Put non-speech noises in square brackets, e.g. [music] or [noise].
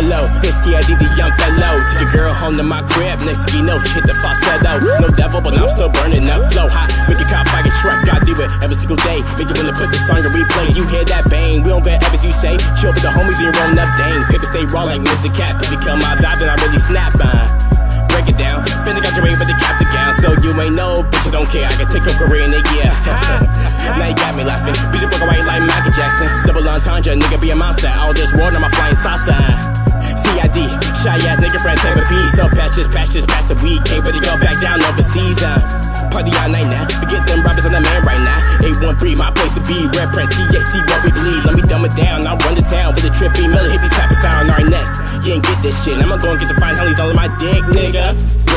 Hello, it's CID, the young fellow. Your home to my crib. Next you know, hit the falsetto. No devil, but I'm still burning up. Flow hot, make a cop fire truck. I do it every single day. Make it wanna put song on replay. You hear that bang? We don't get ever you say. Chill with the homies and roll up dang. Paper stay raw like Mr. Cat. If you come my vibe, then I really snap. Uh. Break it down. Finna got your ring, but they cap the gown. So you ain't know, bitches don't care. I can take a career in a year. [laughs] now you got me laughing. Bitch, broke away like Michael Jackson. Double entendre, nigga be a monster. All this world, I'm shy ass nigga friend, type of piece. So patches, patches, pass the weed. Can't really go back down overseas. Uh. Party all night now. Forget them robbers on the man right now. 813, my place to be. Red print, THC, what we believe. Let me dumb it down. I run the town with a trippy, mellow hippie type of sound. Our next, you ain't get this shit. I'ma go and get the fine hellies all in my dick, nigga.